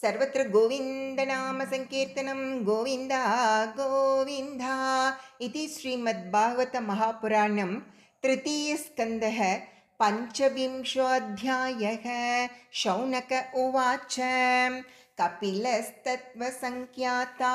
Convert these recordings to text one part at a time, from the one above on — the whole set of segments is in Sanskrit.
सर्वत्र गोविन्दनामसङ्कीर्तनं गोविन्द गोविन्द इति श्रीमद्भागवतमहापुराणं तृतीयस्कन्दः पञ्चविंशोऽध्यायः शौनक उवाच। कपिलस्तत्त्वसङ्ख्याता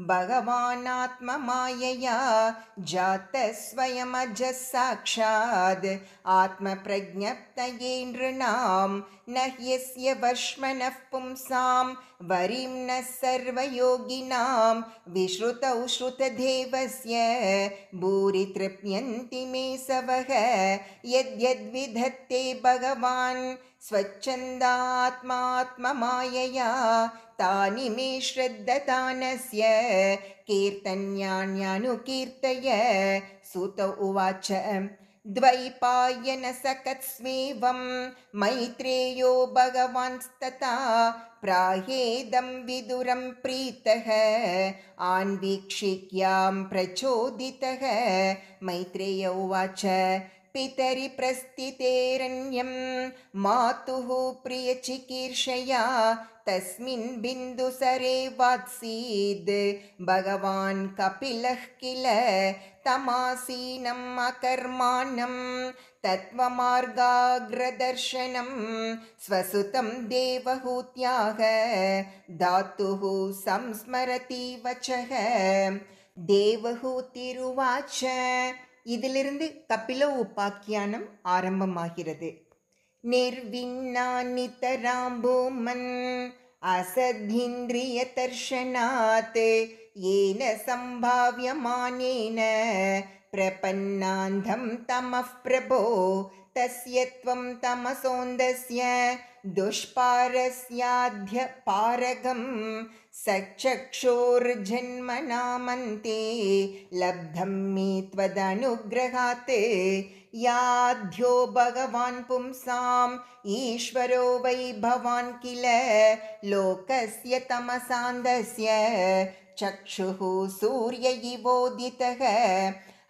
भगवानात्ममायया जातः स्वयमजः साक्षाद्। आत्मप्रज्ञप्तये नृणां न ह्यस्य वर्ष्मनः पुंसां वरिं नः सर्वयोगिनां। विश्रुतौ श्रुतदेवस्य भूरि तृप्यन्ति मे सवः। यद्यद्विधत्ते भगवान् स्वच्छन्दात्मात्ममायया तानि मे श्रद्धतानस्य कीर्तन्यान्यनुकीर्तय। सुत उवाच द्वैपायनसकत्स्मेवं मैत्रेयो भगवांस्तथा प्राहेदं विदुरं प्रीतः आन्वीक्षिक्यां प्रचोदितः। मैत्रेय उवाच पितरिप्रस्थितेरण्यं मातुः प्रियचिकीर्षया तस्मिन् बिन्दुसरे वात्सीद्। भगवान् कपिलः किल? तमासीनम् अकर्माणं तत्त्वमार्गाग्रदर्शनं स्वसुतं देवहूत्याः धातुः संस्मरति वचः। देवहूतिरुवाच இதிலிருந்து கபில உபாக்கியானம் ஆரம்பமாகிறது निर्विन्नानितराम्बोमन् असद्धिन्द्रियदर्शनात् येन सम्भाव्यमानेन प्रपन्नान्धं तमः प्रभो तस्य त्वं तमसोन्दस्य दुष्पारस्याध्यपारगं सचक्षोर्जन्मनामन्ते लब्धं मे त्वदनुग्रहात्। याध्यो भगवान् पुंसाम् ईश्वरो वै भवान् किल? लोकस्य तमसान्दस्य चक्षुः सूर्य इवोदितः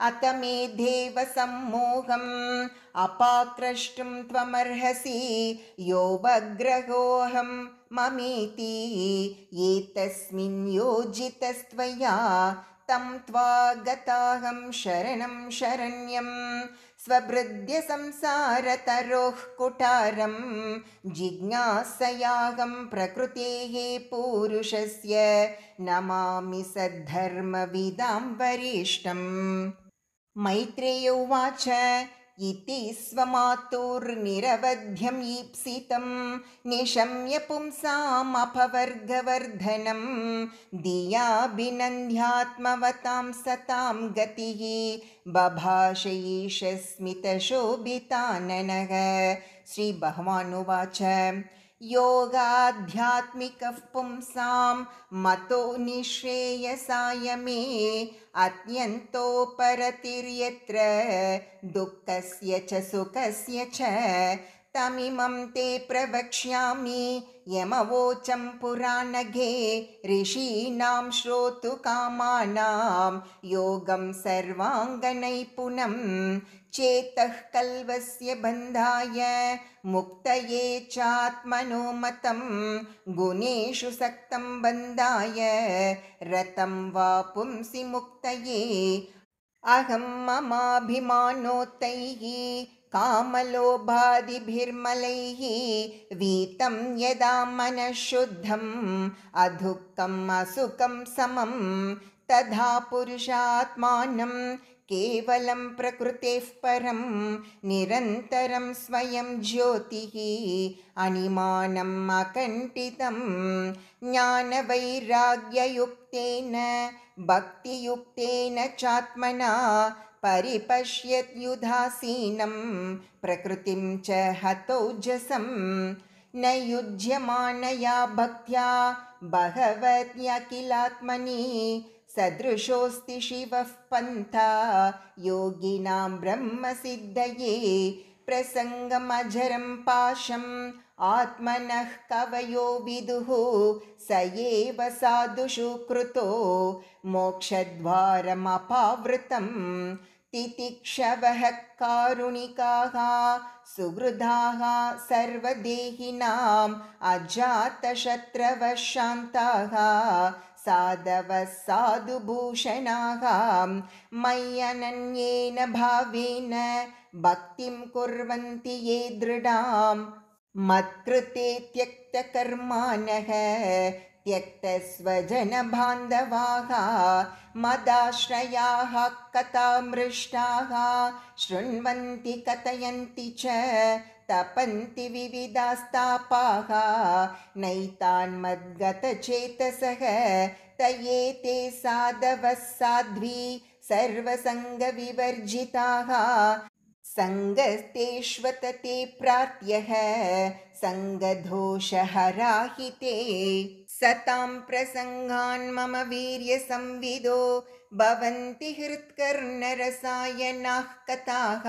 अत मे देवसम्मोहम् अपाक्रष्टुं त्वमर्हसि योपग्रहोऽहं ममेति एतस्मिन् योजितस्त्वया तं त्वा गताहं शरणं शरण्यं स्वभृद्यसंसारतरोः कुटारं जिज्ञासयागं प्रकृतेः पूरुषस्य नमामि सद्धर्मविदां वरिष्ठम् मैत्रेय उवाच। इति स्वमातुर्निरवध्यम् ईप्सितं निशम्य पुंसामपवर्गवर्धनं धियाभिनन्द्यात्मवतां सतां गतिः बभाषैषस्मितशोभिताननः श्रीभगवानुवाच योगाध्यात्मिकः पुंसां मतो निःश्रेयसाय मे अत्यन्तोपरतिर्यत्र दुःखस्य च सुखस्य च तमिमं ते प्रवक्ष्यामि यमवोचं पुराणघे ऋषीणां श्रोतुकामानां योगं सर्वाङ्गनैपुणं चेतः कल्वस्य बन्धाय मुक्तये चात्मनो मतं गुणेषु सक्तं बन्धाय रतं वा पुंसि मुक्तये अहं ममाभिमानोत्तैः कामलोभादिभिर्मलैः वीतं यदा मनःशुद्धम् अधुक्कम् असुखं समं तथा पुरुषात्मानं केवलं प्रकृतेः परं निरन्तरं स्वयं ज्योतिः अनिमानम् अकण्टितं ज्ञानवैराग्ययुक्तेन भक्तियुक्तेन चात्मना परिपश्यत्युदासीनं प्रकृतिं च हतौजसं न युज्यमानया भक्त्या भगवत्यखिलात्मनि सदृशोऽस्ति शिवः पन्था। योगिनां ब्रह्मसिद्धये प्रसङ्गमजरं पाशम् आत्मनः कवयो विदुः स एव साधुषु कृतो। मोक्षद्वारमपावृतं तितिक्षवः कारुणिकाः सुहृदाः सर्वदेहिनाम् अजातशत्रवः शान्ताः साधवः साधुभूषणाः मय्यनन्येन भावेन भक्तिं कुर्वन्ति ये दृढां मत्कृते त्यक्तकर्माणः त्यक्तस्वजनबान्धवाः मदाश्रयाः कथामृष्टाः शृण्वन्ति कथयन्ति च तपन्ति विविधास्तापाः। नैतान्मद्गतचेतसः तयेते साधवः साध्वी सर्वसङ्गविवर्जिताः। सङ्गस्तेष्वतते प्रार्थ्यः सङ्गदोषहराहिते सतां प्रसङ्गान् मम वीर्यसंविदो भवन्ति हृत्कर्णरसायनाः कथाः।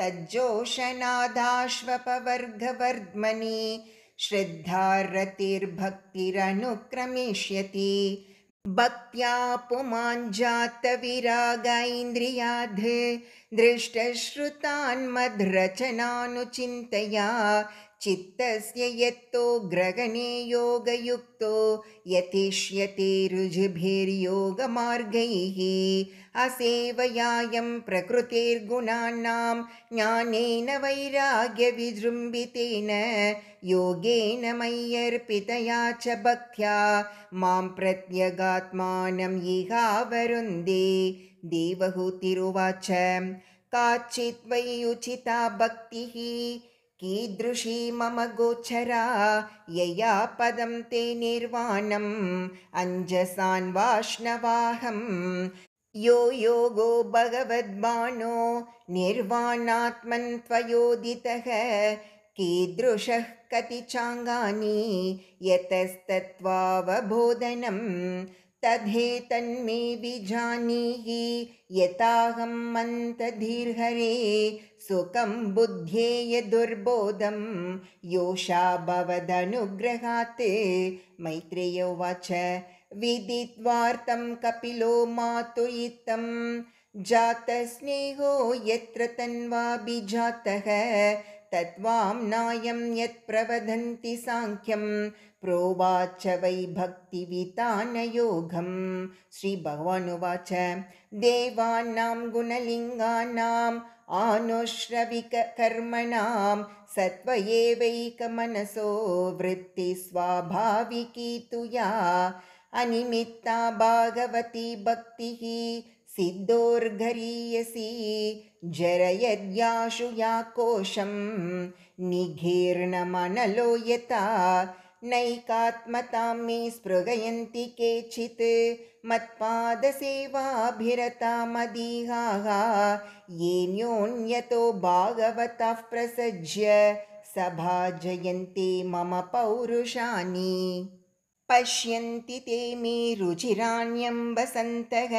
तज्जोषनादाश्वपवर्गवर्ध्मनि श्रद्धारतिर्भक्तिरनुक्रमिष्यति। भक्त्या पुमाञ्जातविराग इन्द्रियाद् दृष्टश्रुतान्मद्रचनानुचिन्तया चित्तस्य यत्तो ग्रगणे योगयुक्तो यतिष्यते रुजुभिर्योगमार्गैः असेवयायं प्रकृतेर्गुणानां ज्ञानेन वैराग्यविजृम्बितेन योगेन मय्यर्पितया च भक्त्या मां प्रत्यगात्मानं इहावरुन्दे। देवहूतिरुवाच काचित् वै उचिता भक्तिः कीदृशी मम गोचरा? यया पदं ते निर्वाणम् अञ्जसान्वाष्णवाहम् यो योगो भगवद्बाणो निर्वाणात्मन् त्वयोदितः। कीदृशः कति चाङ्गानि यतस्तत्त्वावबोधनम् तद्धेतन्मे विजानीहि यताहं मन्तधीर्हरे सुखं बुद्ध्येय दुर्बोधं योषा भवदनुग्रहात्। मैत्रेय उवाच विदित्वार्तं कपिलो मातुयितं जातस्नेहो यत्र तन्वाभिजातः तत्त्वां नायं यत् प्रवदन्ति साङ्ख्यं प्रोवाच वै भक्तिवितानयोगं श्रीभगवानुवाच देवानां गुणलिङ्गानाम् आनुश्रविककर्मणां सत्त्व एवैकमनसो वृत्तिस्वाभाविकी तु या। अनिमित्ता भागवती भक्तिः सिद्धोर्घरीयसी जरयद्याशु या कोशं निघीर्णमनलो यथा नैकात्मतां मे स्पृगयन्ति केचित्। मत्पादसेवाभिरता मदीहाः येन्योन्यतो भागवतः प्रसज्य सभाजयन्ते मम पौरुषाणि। पश्यन्ति ते मे रुचिराण्यं वसन्तः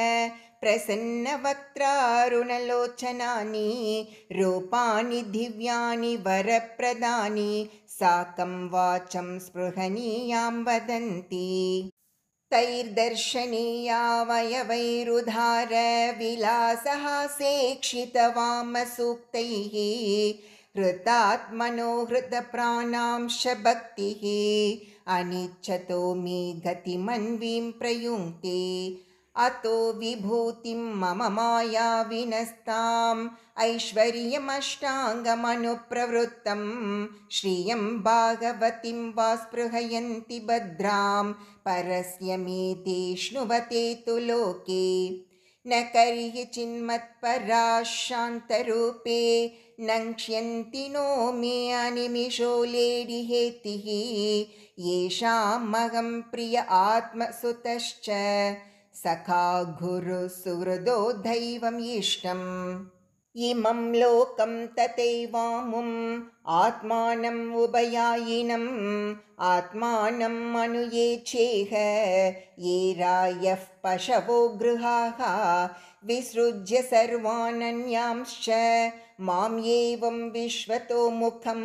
प्रसन्नवक्त्रारुणलोचनानि रूपाणि दिव्यानि वरप्रदानि साकं वाचं स्पृहणीयां वदन्ति। तैर्दर्शनीया सेक्षितवामसूक्तैः हृतात्मनो हृतप्राणांश भक्तिः अनिच्छतो मे गतिमन्वीं प्रयुङ्क्ते अतो विभूतिं मम माया विनस्ताम् ऐश्वर्यमष्टाङ्गमनुप्रवृत्तं। श्रियं भागवतीं वा स्पृहयन्ति भद्रां परस्य मे तेष्णुवते तु लोके। न कर्हि चिन्मत्पराः शान्तरूपे नङ्क्ष्यन्ति नो मे अनिमिषो लेडिहेतिः येषामहं प्रिय आत्मसुतश्च सखा गुरुसुहृदो दैवम् इष्टम्। इमं लोकं तथैवामुम् आत्मानम् उभयायिनम् आत्मानम् अनुयेच्छेह। ये रायः पशवो गृहाः विसृज्य सर्वानन्यांश्च। माम् एवं विश्वतो मुखं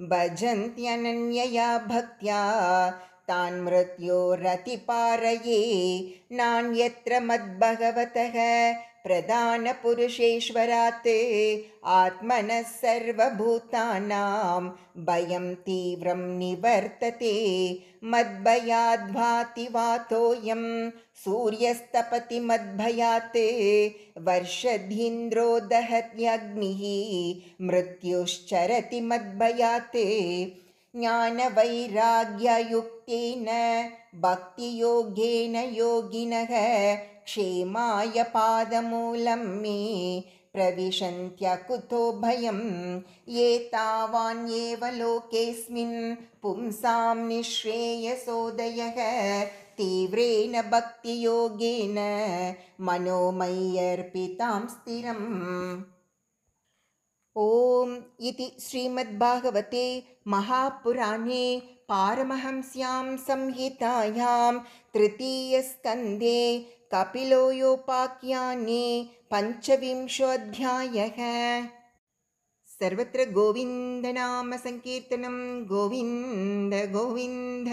भजन्त्यनन्यया भक्त्या तान् मृत्योरतिपारये नान्यत्र मद्भगवतः प्रधानपुरुषेश्वरात् आत्मनः सर्वभूतानां भयं तीव्रं निवर्तते। मद्भयाद्भाति वातोऽयं सूर्यस्तपति मद्भयात् वर्षधीन्द्रो दहत्यग्निः मृत्युश्चरति मद्भयात् ज्ञानवैराग्ययुक्तेन भक्तियोगेन योगिनः क्षेमाय पादमूलं मे प्रविशन्त्यकुतो भयं ये तावान्येव लोकेऽस्मिन् पुंसां निःश्रेयसोदयः। तीव्रेण भक्तियोगेन मनोमय्यर्पितां स्थिरम् ॐ इति श्रीमद्भागवते महापुराणे पारमहंस्यां संहितायां तृतीयस्कन्धे कपिलोयोपाख्याने पञ्चविंशोऽध्यायः। सर्वत्र गोविन्दनामसङ्कीर्तनं गोविन्द गोविन्द